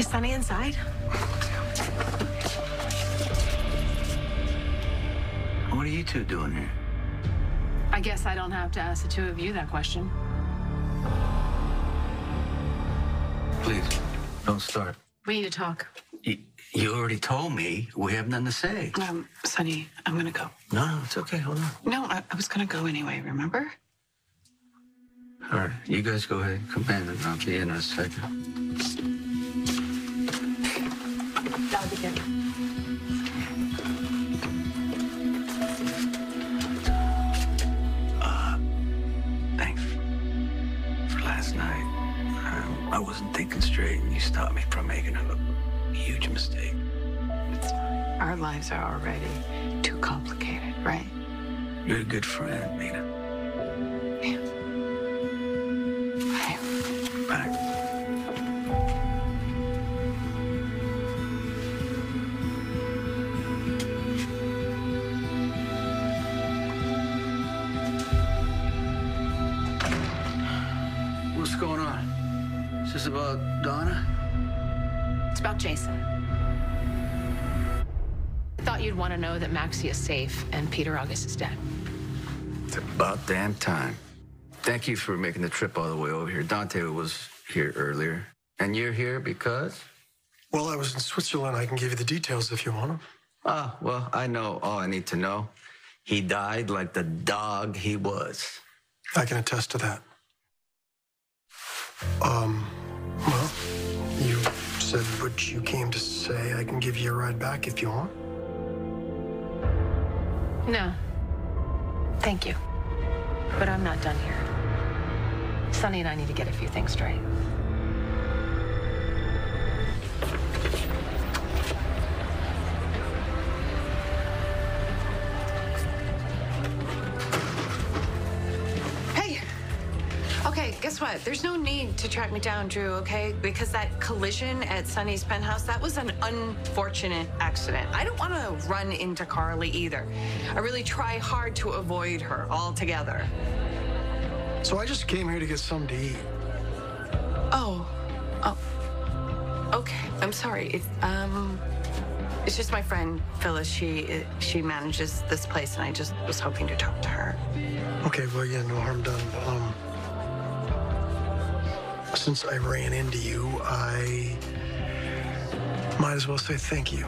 Is Sonny inside? What are you two doing here? I guess I don't have to ask the two of you that question. Please, don't start. We need to talk. You, you already told me we have nothing to say. Um, Sonny, I'm gonna go. No, no, it's okay. Hold on. No, I, I was gonna go anyway, remember? All right, you guys go ahead. Come in, and I'll be in a second. That'll be good. Thanks for last night. Um, I wasn't thinking straight, and you stopped me from making a huge mistake. Our lives are already too complicated, right? You're a good friend, Nina. Is this about Donna? It's about Jason. I thought you'd want to know that Maxie is safe and Peter August is dead. It's about damn time. Thank you for making the trip all the way over here. Dante was here earlier. And you're here because? Well, I was in Switzerland. I can give you the details if you want them. Ah, well, I know all I need to know. He died like the dog he was. I can attest to that. Said what you came to say. I can give you a ride back if you want. No. Thank you. But I'm not done here. Sonny and I need to get a few things straight. Okay, guess what? There's no need to track me down, Drew, okay? Because that collision at Sonny's penthouse, that was an unfortunate accident. I don't want to run into Carly either. I really try hard to avoid her altogether. So I just came here to get something to eat. Oh. Oh. Okay. I'm sorry. It's um it's just my friend Phyllis. She she manages this place and I just was hoping to talk to her. Okay, well, yeah, no harm done. Um, since I ran into you, I might as well say thank you.